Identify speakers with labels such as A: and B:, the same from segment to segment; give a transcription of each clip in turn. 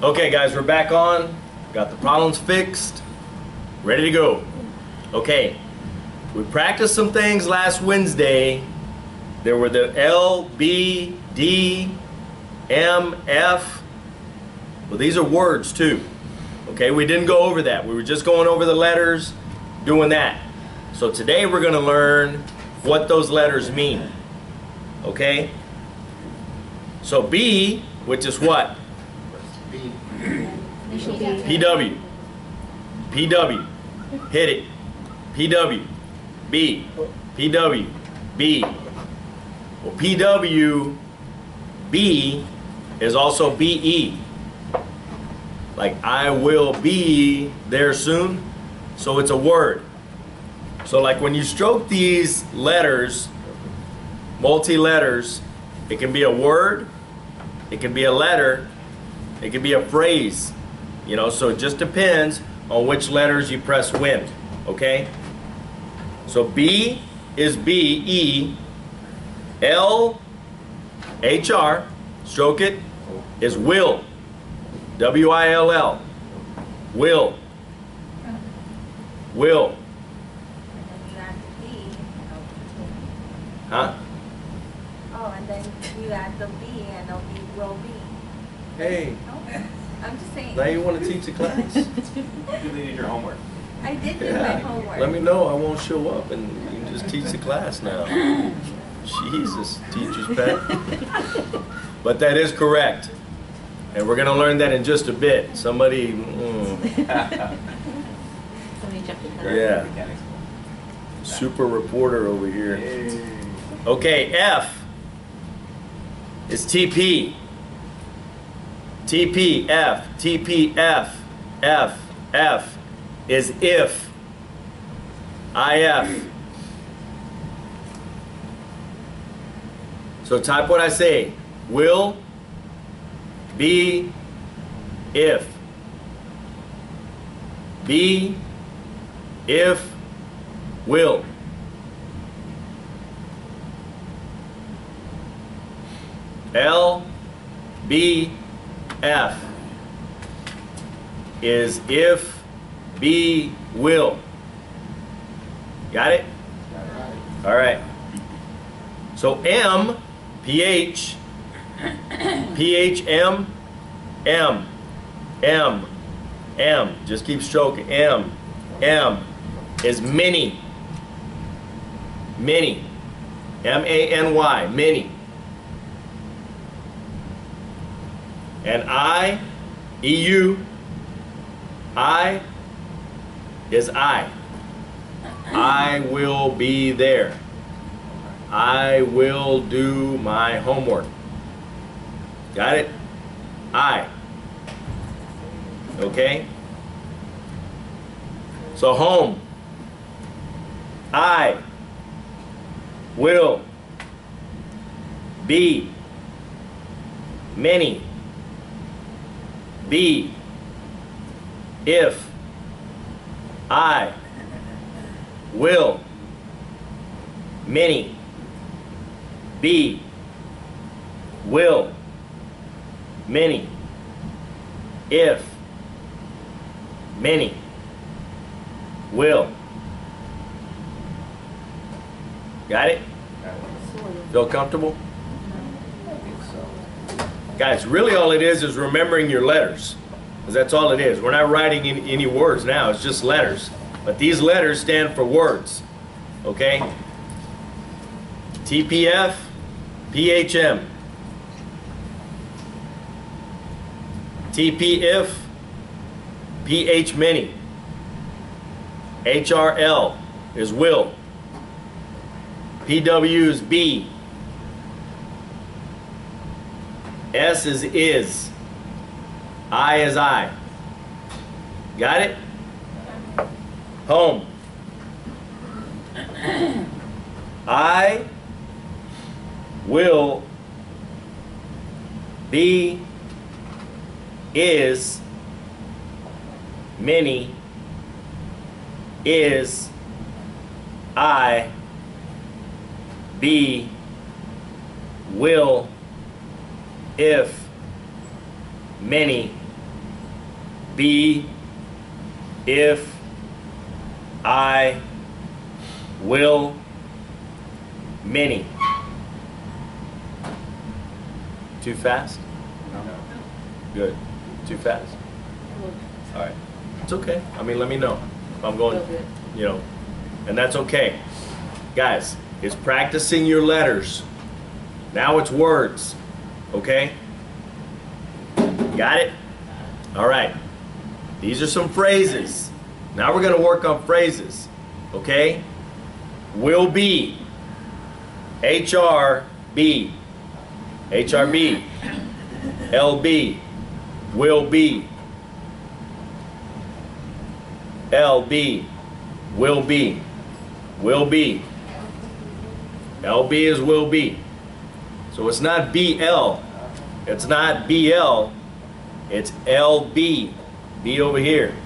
A: Okay, guys, we're back on. Got the problems fixed. Ready to go. Okay, we practiced some things last Wednesday. There were the L, B, D, M, F. Well, these are words too. Okay, we didn't go over that. We were just going over the letters, doing that. So today we're going to learn what those letters mean. Okay? So B, which is what? PW. PW. Hit it. PW. B. PW. B. Well, PW. B is also BE. Like I will be there soon. So it's a word. So like when you stroke these letters, multi-letters, it can be a word, it can be a letter, it can be a phrase. You know, so it just depends on which letters you press when, okay? So B is B, E, L, H, R, stroke it, is will, W, I, L, L, will, will,
B: And then you add the B.
A: huh?
B: Oh, and then you add the B and it'll be will be.
A: Hey,
B: No? I'm just saying.
A: now you want to teach a class?
C: You did your homework.
B: I did do my homework.
A: Let me know, I won't show up and you can just teach the class now. Jesus, teacher's pet. But that is correct. And we're gonna learn that in just a bit. Somebody, mm,
D: Somebody jumped in there.
A: Yeah. Super reporter over here. Okay, F is TP. TP, F, TP, F, F, F is if. IF. So type what I say. Will, be, if. Be, if, will. L B F is if be will. Got it? All right. So M P H P H M M M M just keep stroking M M is many many M A N Y many And I, EU, I is I. I will be there. I will do my homework. Got it? I. Okay? So home. I will be many be if I will many be will many if many will. Got it? Feel comfortable
C: I think so.
A: Guys, really all it is is remembering your letters. Because that's all it is. We're not writing any, any words now, it's just letters. But these letters stand for words. Okay? TPF, PHM. TPF, PH many. HRL is will. PW is be. S is is. I is I. Got it? Home. I will be is many is I be will if many be, if, I, will, many. Too fast? No. Good. Too fast? All right. It's okay. I mean, let me know if I'm going, you know, and that's okay. Guys, it's practicing your letters. Now it's words. Okay? Got it? All right. These are some phrases. Now we're going to work on phrases. Okay? Will be. HRB. HRB. LB. Will be. LB. Will be. Will be. LB is will be. So it's not BL. It's not BL. It's LB. B over here.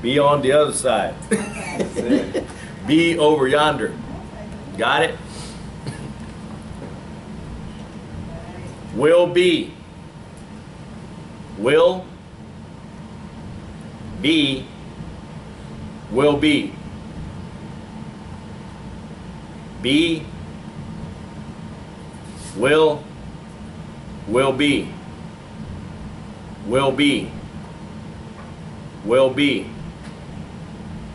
A: B on the other side. B over yonder. Got it? Will be. Will be. Will be. Be. Will. Will be. Will be. Will be.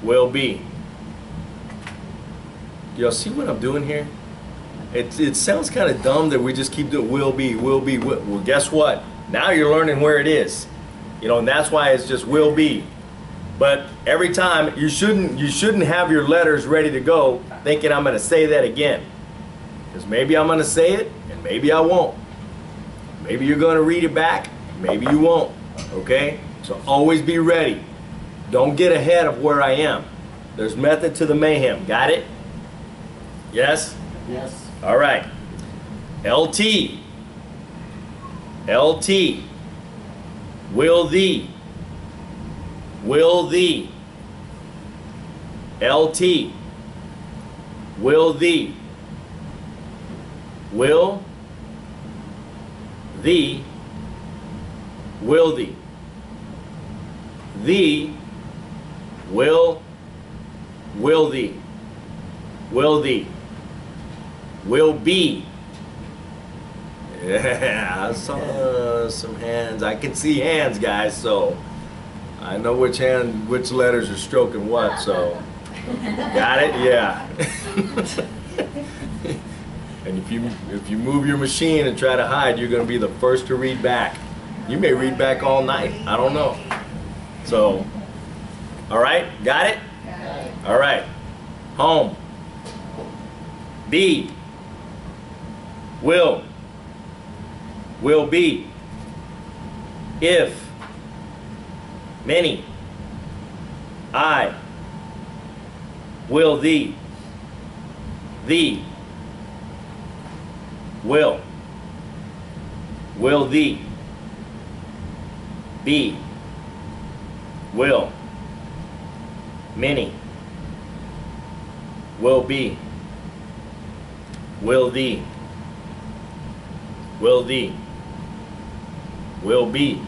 A: Will be. Y'all see what I'm doing here? It, it sounds kind of dumb that we just keep doing will be, will be, will. Well, guess what? Now you're learning where it is. You know, and that's why it's just will be. But every time you shouldn't you shouldn't have your letters ready to go thinking I'm going to say that again. Cuz maybe I'm going to say it and maybe I won't. Maybe you're going to read it back, maybe you won't. Okay? So always be ready. Don't get ahead of where I am. There's method to the mayhem. Got it? Yes?
C: Yes.
A: All right. LT. LT. Will thee. Will thee. LT. Will thee. Will thee. Will thee. Thee. Will. Will thee. Will thee will be. Yeah, I saw some hands. I can see hands, guys, so I know which hand, which letters are stroking what, so. Got it? Yeah. and if you if you move your machine and try to hide, you're gonna be the first to read back. You may read back all night. I don't know. So, all right, got it? All right. Home. Be. Will. Will be. If. Many. I. Will thee. Thee. Will. Will thee. Be. Will. Many. Will be. Will thee. Will thee. Will be.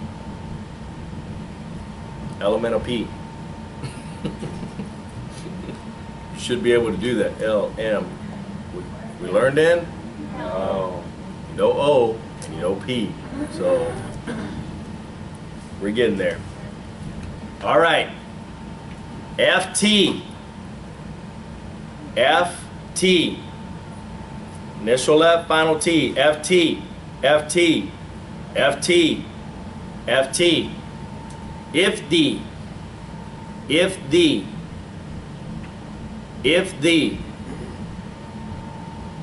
A: Elemental P. should be able to do that. L, M. We, we learned in? Um, no. You know O, and you know P. So, we're getting there. All right. FT. FT. Initial F, final T. FT. FT. FT. FT. If the. If the. If the. If the.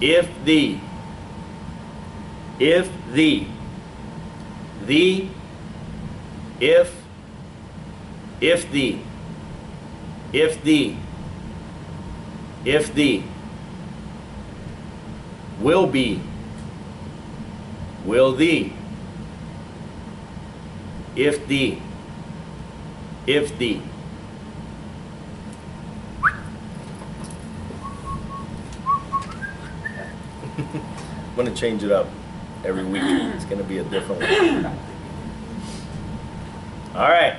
A: If the. If the. The, if. If the. If the. If the. Will be. Will thee. If the. If the. I'm gonna change it up every week. It's gonna be a different one. All right.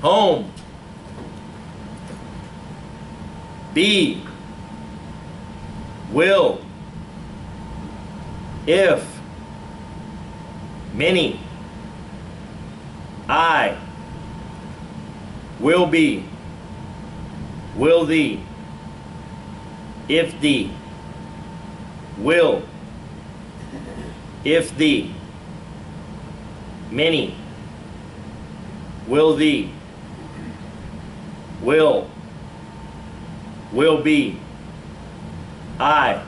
A: Home. Be. Will. If. Many. I. Will be. Will thee. If thee. Will. If thee. Many. Will thee. Will. Will be. I.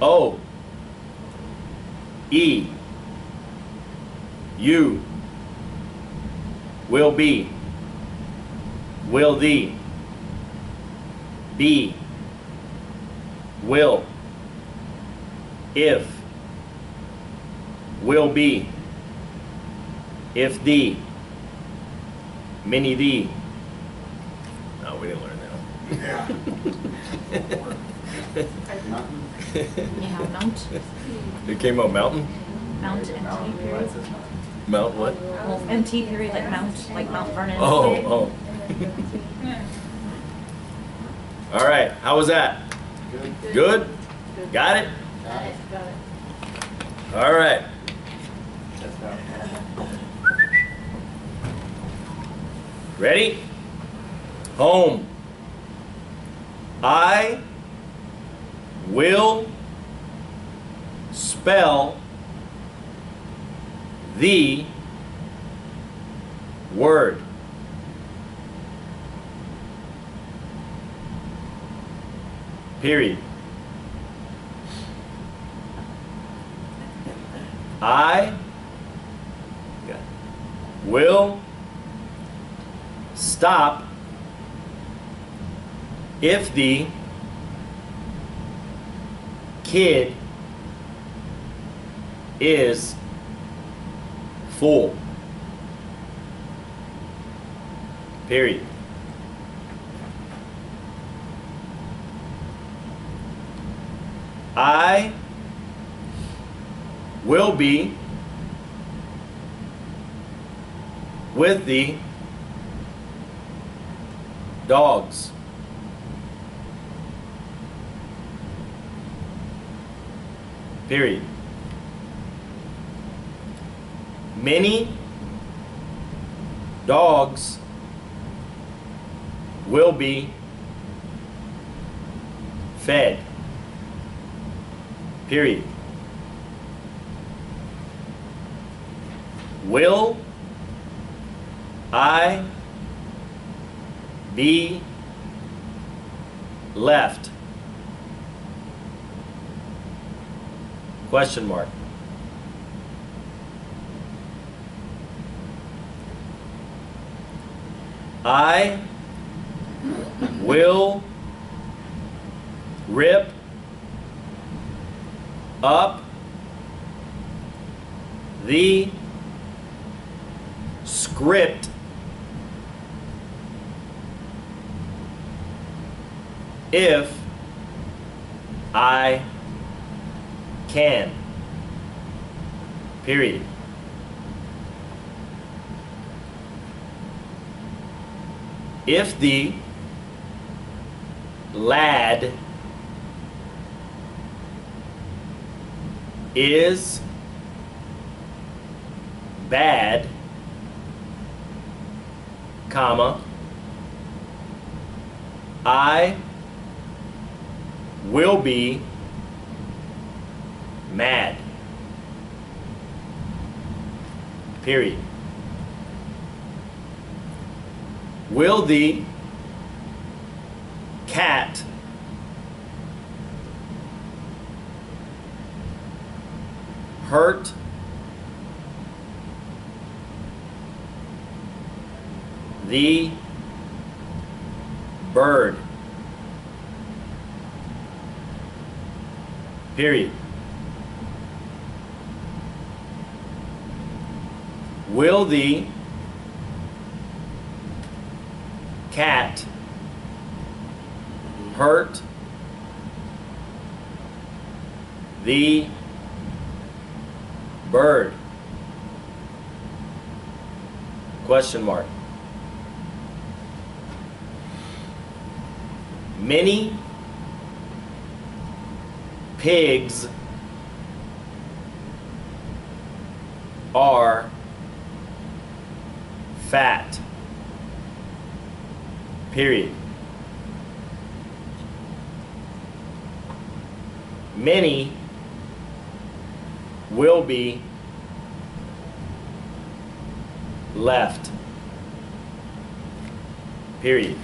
A: O. E. You. Will be. Will thee. Be. Will. If. Will be. If thee. Many thee. No, oh, we didn't learn that.
D: Yeah, mount,
A: It came up mountain?
D: mount MT period.
A: Mount what?
D: Well, MT period, like mount, like Mount Vernon.
A: Oh, oh. All right, how was that? Good. Good? Got it?
B: Got it, got it.
A: All right. Ready? Home. I will spell the word. Period. I will stop if the kid is full. Period. I will be with the dogs. Period. Many dogs will be fed. Period. Will I be left? Question mark. I will rip up the script if I can. Period. If the lad is bad, comma, I will be mad. Period. Will the cat hurt the bird? Period. Will the cat hurt the bird? Question mark. Many pigs are fat. Period. Many will be left. Period.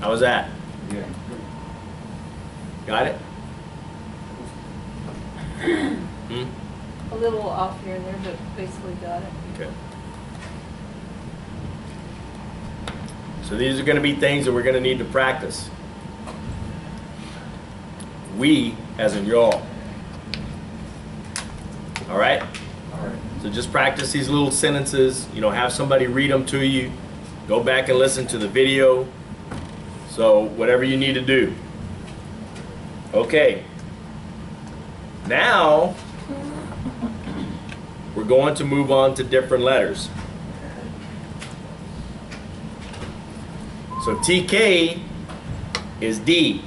A: How was that?
C: Yeah.
A: Got it? Hmm?
E: A little off here and there, but basically got it.
A: Okay. So these are going to be things that we're going to need to practice. We, as in y'all. All right?
C: All right.
A: So just practice these little sentences. You know, have somebody read them to you. Go back and listen to the video. So whatever you need to do. Okay. Now we're going to move on to different letters. So TK is D.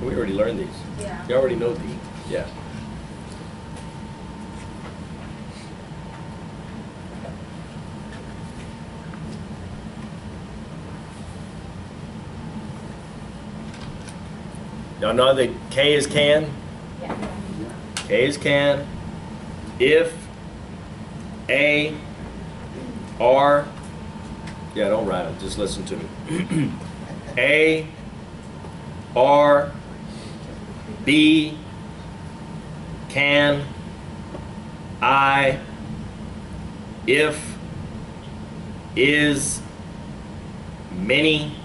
A: We already learned these.
B: Yeah.
A: You already know D. Yeah. Y'all know that K is can?
B: Yeah.
A: K is can. If A R yeah, don't write it, just listen to me. A R B can I if is many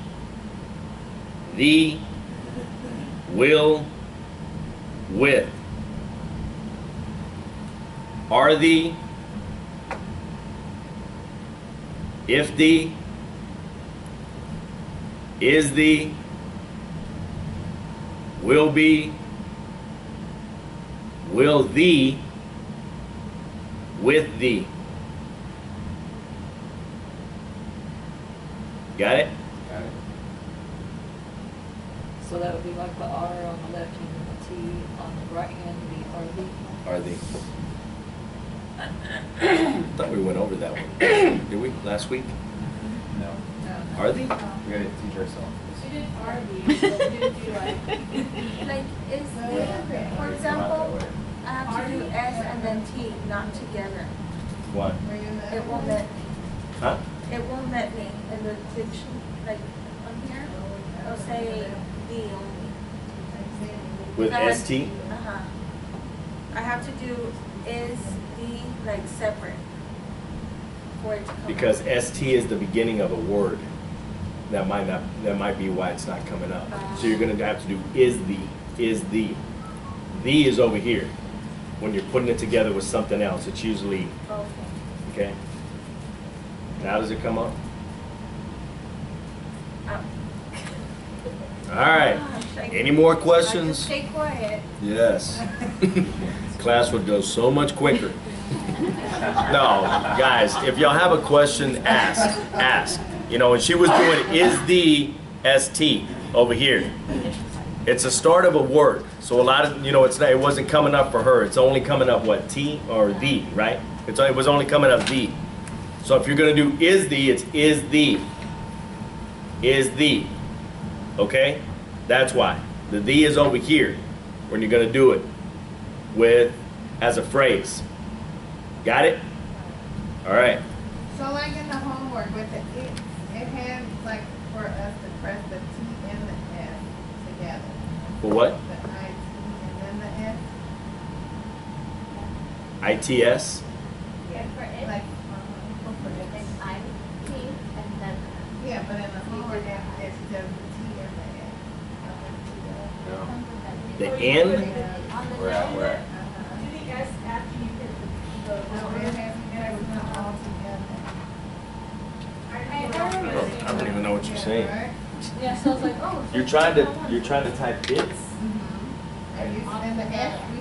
A: the will with are the if the is the will be will thee with thee got it
C: Got it.
E: So that would be like the R on the left hand and the T on the right hand, the RV.
A: are thee thought we went over that one did we last week
C: No.
E: No.
A: are thee
C: We gotta teach ourselves.
B: We did RV, so we didn't do like, like, is, for example, I have to do S and then T, not together.
C: What?
B: It won't let,
A: huh
B: it won't let me in the diction, like, on here, it'll say D only.
A: with
B: Now,
A: st
B: Uh-huh. I have to do is, D, like, separate. For it to come.
A: because
B: up.
A: st is the beginning of a word that might not that might be why it's not coming up so you're going to have to do is the is the the is over here when you're putting it together with something else it's usually
B: Okay.
A: okay and how does it come Up. All right. Any more questions?
B: Stay quiet.
A: yes. Class would go so much quicker. No guys if y'all have a question ask ask. You know and she was doing is the st over here. It's a start of a word. So a lot of you know it's not, it wasn't coming up for her. It's only coming up what t or the right? It's it was only coming up the so if you're going to do is the it's is the. Is the okay? That's why. The the is over here when you're going to do it with as a phrase. Got it? All right.
F: So like in the homework with the it, it had like for us to press the T and the S together.
A: for what?
F: The I T and then the S.
A: its
B: Yeah, for it.
F: Like uh, for it.
B: Then I, T, and then.
F: Yeah, but in the homework it, it's just the T and the S.
A: the n
B: On the
C: We're at,
B: note,
C: we're at.
F: Uh-huh.
B: Do the S after you hit the, the
F: No,
B: number.
F: it has it has them all together.
B: I
A: I don't, even know what you're saying
B: Yeah, so I was like, oh.
A: you're trying to
B: it's not one.
A: you're trying to type it
F: mm-hmm. And you,